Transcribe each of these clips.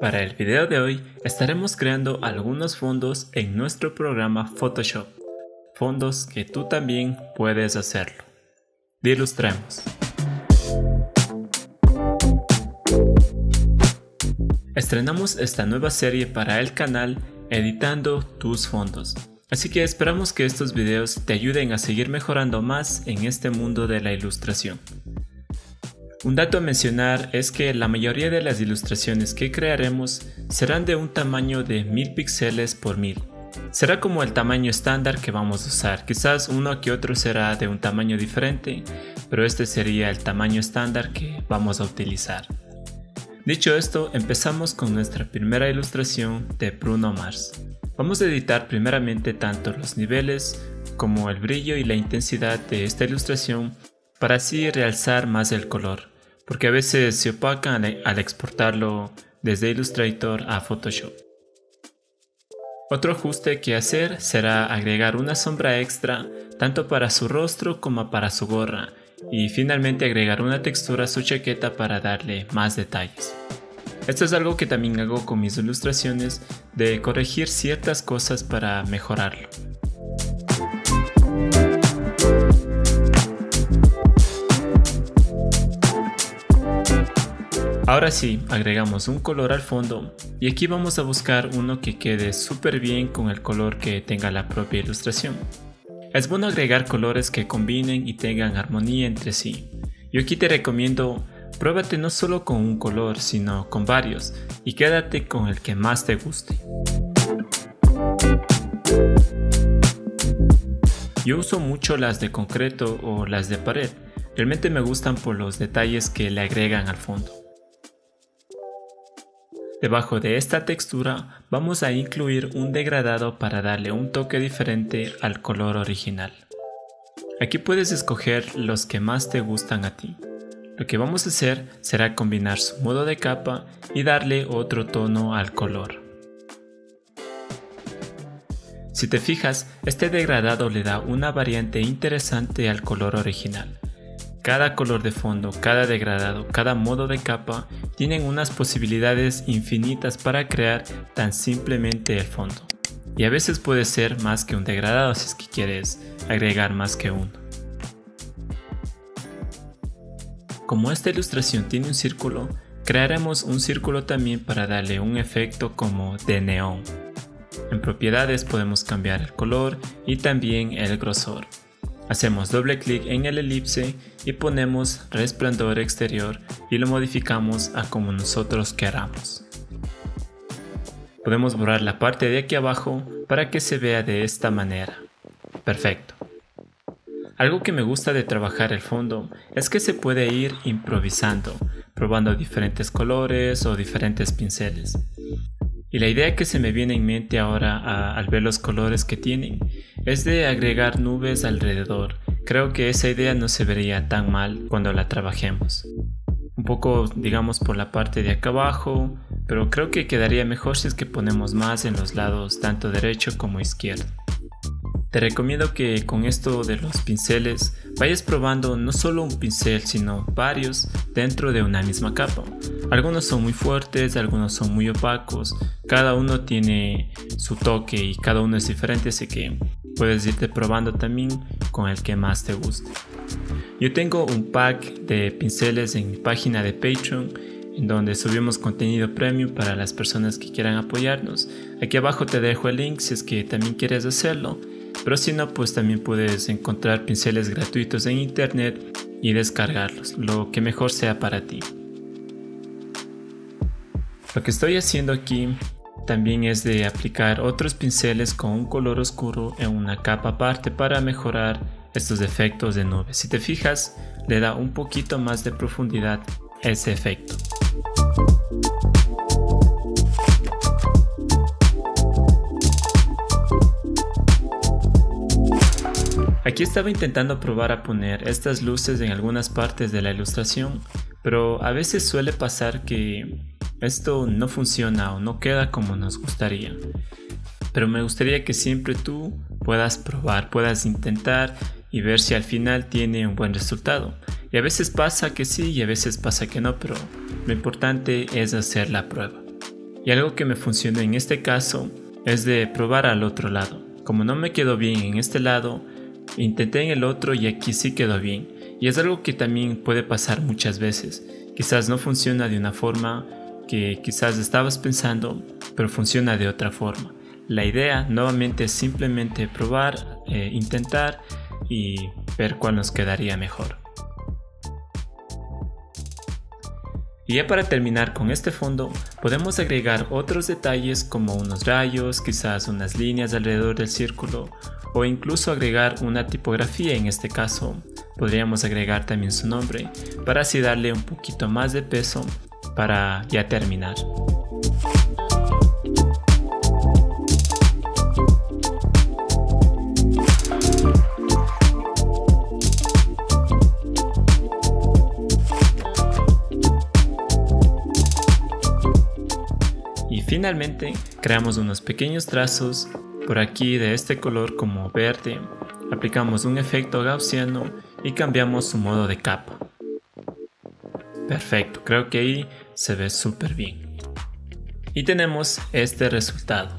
Para el video de hoy estaremos creando algunos fondos en nuestro programa Photoshop, fondos que tú también puedes hacerlo. Ilustremos. Estrenamos esta nueva serie para el canal Editando tus fondos, así que esperamos que estos videos te ayuden a seguir mejorando más en este mundo de la ilustración. Un dato a mencionar es que la mayoría de las ilustraciones que crearemos serán de un tamaño de 1000 píxeles por 1000. Será como el tamaño estándar que vamos a usar, quizás uno que otro será de un tamaño diferente, pero este sería el tamaño estándar que vamos a utilizar. Dicho esto, empezamos con nuestra primera ilustración de Bruno Mars. Vamos a editar primeramente tanto los niveles como el brillo y la intensidad de esta ilustración para así realzar más el color porque a veces se opacan al exportarlo desde Illustrator a Photoshop. Otro ajuste que hacer será agregar una sombra extra tanto para su rostro como para su gorra y finalmente agregar una textura a su chaqueta para darle más detalles. Esto es algo que también hago con mis ilustraciones de corregir ciertas cosas para mejorarlo. Ahora sí, agregamos un color al fondo y aquí vamos a buscar uno que quede súper bien con el color que tenga la propia ilustración. Es bueno agregar colores que combinen y tengan armonía entre sí. Yo aquí te recomiendo pruébate no solo con un color sino con varios y quédate con el que más te guste. Yo uso mucho las de concreto o las de pared, realmente me gustan por los detalles que le agregan al fondo. Debajo de esta textura vamos a incluir un degradado para darle un toque diferente al color original. Aquí puedes escoger los que más te gustan a ti. Lo que vamos a hacer será combinar su modo de capa y darle otro tono al color. Si te fijas, este degradado le da una variante interesante al color original. Cada color de fondo, cada degradado, cada modo de capa tienen unas posibilidades infinitas para crear tan simplemente el fondo. Y a veces puede ser más que un degradado si es que quieres agregar más que uno. Como esta ilustración tiene un círculo, crearemos un círculo también para darle un efecto como de neón. En propiedades podemos cambiar el color y también el grosor. Hacemos doble clic en el elipse y ponemos resplandor exterior y lo modificamos a como nosotros queramos. Podemos borrar la parte de aquí abajo para que se vea de esta manera. Perfecto. Algo que me gusta de trabajar el fondo es que se puede ir improvisando, probando diferentes colores o diferentes pinceles. Y la idea que se me viene en mente ahora al ver los colores que tienen es de agregar nubes alrededor. Creo que esa idea no se vería tan mal cuando la trabajemos. Un poco digamos por la parte de acá abajo, pero creo que quedaría mejor si es que ponemos más en los lados tanto derecho como izquierdo. Te recomiendo que con esto de los pinceles vayas probando no solo un pincel sino varios dentro de una misma capa. Algunos son muy fuertes, algunos son muy opacos, cada uno tiene su toque y cada uno es diferente así que puedes irte probando también con el que más te guste. Yo tengo un pack de pinceles en mi página de Patreon en donde subimos contenido premium para las personas que quieran apoyarnos. Aquí abajo te dejo el link si es que también quieres hacerlo pero si no, pues también puedes encontrar pinceles gratuitos en internet y descargarlos, lo que mejor sea para ti. Lo que estoy haciendo aquí también es de aplicar otros pinceles con un color oscuro en una capa aparte para mejorar estos efectos de nubes. Si te fijas, le da un poquito más de profundidad ese efecto. Aquí estaba intentando probar a poner estas luces en algunas partes de la ilustración, pero a veces suele pasar que esto no funciona o no queda como nos gustaría. Pero me gustaría que siempre tú puedas probar, puedas intentar y ver si al final tiene un buen resultado. Y a veces pasa que sí y a veces pasa que no, pero lo importante es hacer la prueba. Y algo que me funcionó en este caso es de probar al otro lado. Como no me quedó bien en este lado, intenté en el otro y aquí sí quedó bien. Y es algo que también puede pasar muchas veces. Quizás no funciona de una forma que quizás estabas pensando, pero funciona de otra forma. La idea nuevamente es simplemente probar, eh, intentar y ver cuál nos quedaría mejor. Y ya para terminar con este fondo, podemos agregar otros detalles como unos rayos, quizás unas líneas alrededor del círculo o incluso agregar una tipografía en este caso. Podríamos agregar también su nombre para así darle un poquito más de peso para ya terminar. Y finalmente creamos unos pequeños trazos por aquí de este color como verde. Aplicamos un efecto gaussiano y cambiamos su modo de capa. Perfecto, creo que ahí se ve súper bien. Y tenemos este resultado.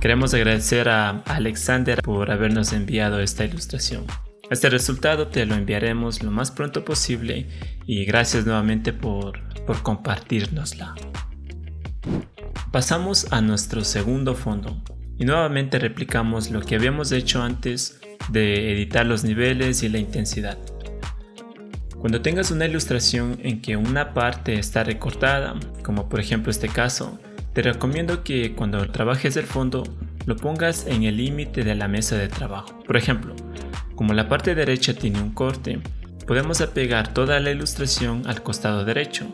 Queremos agradecer a Alexander por habernos enviado esta ilustración. Este resultado te lo enviaremos lo más pronto posible y gracias nuevamente por, por compartirnosla. Pasamos a nuestro segundo fondo y nuevamente replicamos lo que habíamos hecho antes de editar los niveles y la intensidad. Cuando tengas una ilustración en que una parte está recortada, como por ejemplo este caso, te recomiendo que cuando trabajes el fondo lo pongas en el límite de la mesa de trabajo. Por ejemplo, como la parte derecha tiene un corte, podemos apegar toda la ilustración al costado derecho,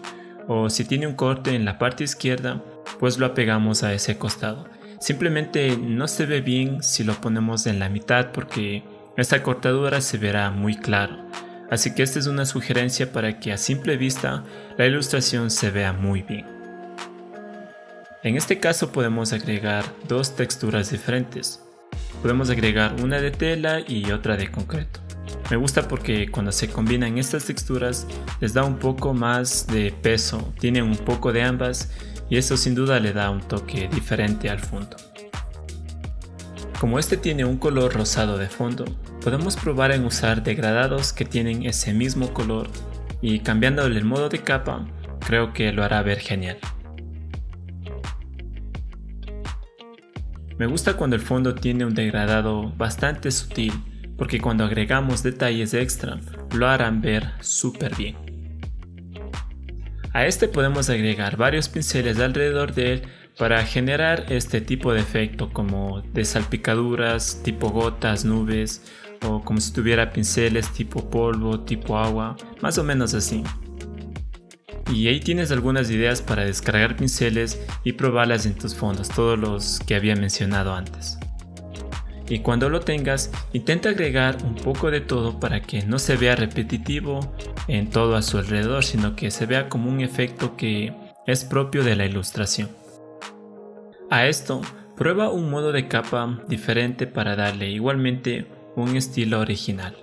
o si tiene un corte en la parte izquierda, pues lo apegamos a ese costado. Simplemente no se ve bien si lo ponemos en la mitad porque esta cortadura se verá muy claro. Así que esta es una sugerencia para que a simple vista la ilustración se vea muy bien. En este caso podemos agregar dos texturas diferentes. Podemos agregar una de tela y otra de concreto. Me gusta porque cuando se combinan estas texturas les da un poco más de peso, tienen un poco de ambas y eso sin duda le da un toque diferente al fondo. Como este tiene un color rosado de fondo, podemos probar en usar degradados que tienen ese mismo color y cambiándole el modo de capa, creo que lo hará ver genial. Me gusta cuando el fondo tiene un degradado bastante sutil, porque cuando agregamos detalles extra lo harán ver súper bien. A este podemos agregar varios pinceles alrededor de él para generar este tipo de efecto como de salpicaduras, tipo gotas, nubes o como si tuviera pinceles tipo polvo, tipo agua, más o menos así. Y ahí tienes algunas ideas para descargar pinceles y probarlas en tus fondos, todos los que había mencionado antes. Y cuando lo tengas, intenta agregar un poco de todo para que no se vea repetitivo en todo a su alrededor, sino que se vea como un efecto que es propio de la ilustración. A esto, prueba un modo de capa diferente para darle igualmente un estilo original.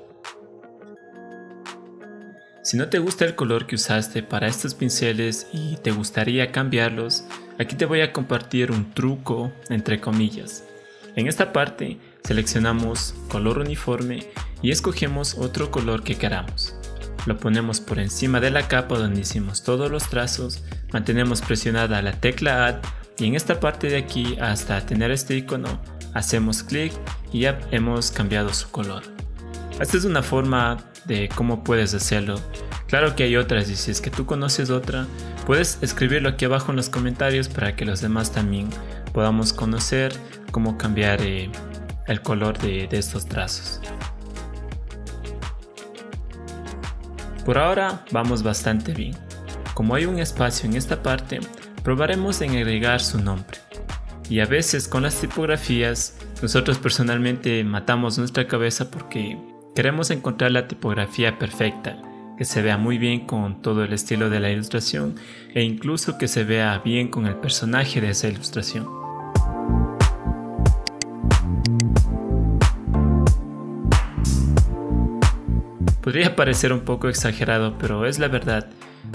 Si no te gusta el color que usaste para estos pinceles y te gustaría cambiarlos, aquí te voy a compartir un truco entre comillas. En esta parte seleccionamos color uniforme y escogemos otro color que queramos. Lo ponemos por encima de la capa donde hicimos todos los trazos, mantenemos presionada la tecla Add y en esta parte de aquí hasta tener este icono hacemos clic y ya hemos cambiado su color. Esta es una forma de cómo puedes hacerlo. Claro que hay otras y si es que tú conoces otra, puedes escribirlo aquí abajo en los comentarios para que los demás también podamos conocer cómo cambiar eh, el color de estos trazos. Por ahora vamos bastante bien. Como hay un espacio en esta parte, probaremos en agregar su nombre. Y a veces con las tipografías, nosotros personalmente matamos nuestra cabeza porque queremos encontrar la tipografía perfecta, que se vea muy bien con todo el estilo de la ilustración e incluso que se vea bien con el personaje de esa ilustración. Podría parecer un poco exagerado, pero es la verdad.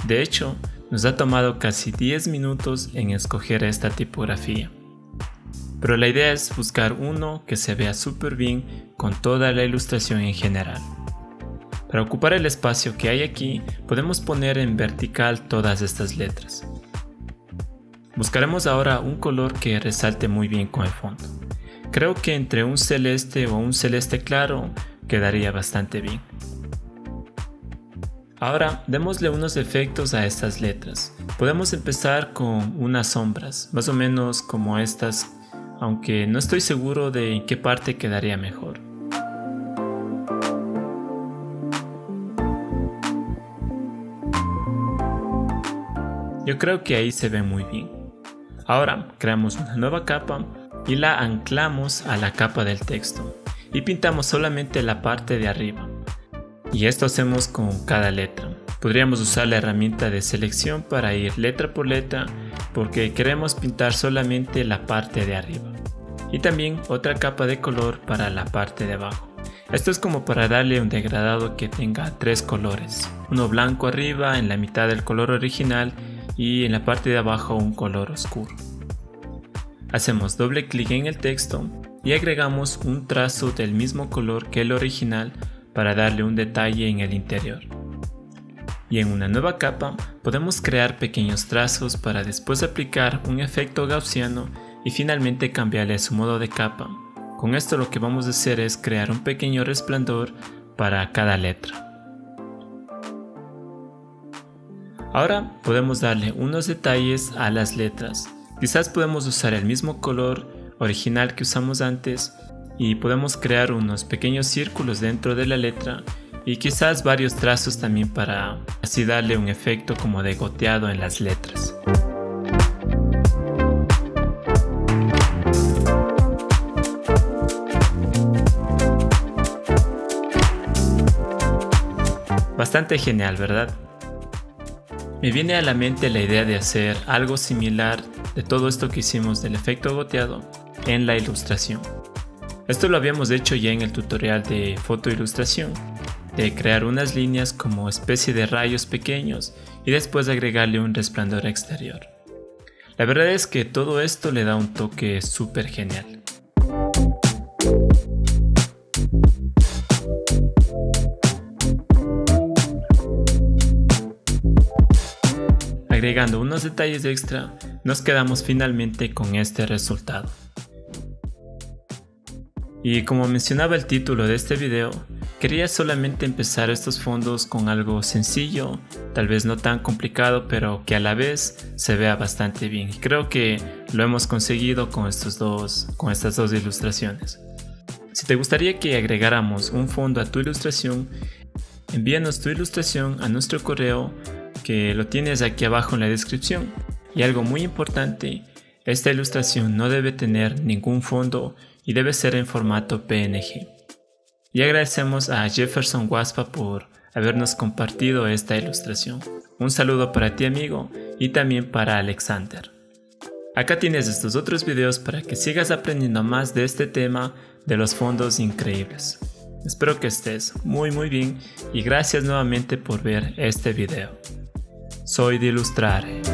De hecho, Nos ha tomado casi 10 minutos en escoger esta tipografía. Pero la idea es buscar uno que se vea súper bien con toda la ilustración en general. Para ocupar el espacio que hay aquí, podemos poner en vertical todas estas letras. Buscaremos ahora un color que resalte muy bien con el fondo. Creo que entre un celeste o un celeste claro quedaría bastante bien. Ahora démosle unos efectos a estas letras. Podemos empezar con unas sombras, más o menos como estas, aunque no estoy seguro de en qué parte quedaría mejor. Yo creo que ahí se ve muy bien. Ahora creamos una nueva capa y la anclamos a la capa del texto y pintamos solamente la parte de arriba. Y esto hacemos con cada letra. Podríamos usar la herramienta de selección para ir letra por letra porque queremos pintar solamente la parte de arriba. Y también otra capa de color para la parte de abajo. Esto es como para darle un degradado que tenga tres colores. Uno blanco arriba en la mitad del color original y en la parte de abajo un color oscuro. Hacemos doble clic en el texto y agregamos un trazo del mismo color que el original para darle un detalle en el interior. Y en una nueva capa podemos crear pequeños trazos para después aplicar un efecto gaussiano y finalmente cambiarle su modo de capa. Con esto lo que vamos a hacer es crear un pequeño resplandor para cada letra. Ahora podemos darle unos detalles a las letras. Quizás podemos usar el mismo color original que usamos antes y podemos crear unos pequeños círculos dentro de la letra y quizás varios trazos también para así darle un efecto como de goteado en las letras. Bastante genial, ¿verdad? Me viene a la mente la idea de hacer algo similar de todo esto que hicimos del efecto goteado en la ilustración. Esto lo habíamos hecho ya en el tutorial de fotoilustración, de crear unas líneas como especie de rayos pequeños y después agregarle un resplandor exterior. La verdad es que todo esto le da un toque súper genial. Agregando unos detalles extra, nos quedamos finalmente con este resultado. Y como mencionaba el título de este video, quería solamente empezar estos fondos con algo sencillo, tal vez no tan complicado, pero que a la vez se vea bastante bien. Y creo que lo hemos conseguido con, estos dos, con estas dos ilustraciones. Si te gustaría que agregáramos un fondo a tu ilustración, envíanos tu ilustración a nuestro correo que lo tienes aquí abajo en la descripción. Y algo muy importante, esta ilustración no debe tener ningún fondo y debe ser en formato PNG. Y agradecemos a Jefferson Waspa por habernos compartido esta ilustración. Un saludo para ti amigo y también para Alexander. Acá tienes estos otros videos para que sigas aprendiendo más de este tema de los fondos increíbles. Espero que estés muy muy bien y gracias nuevamente por ver este video. Soy de Ilustrare.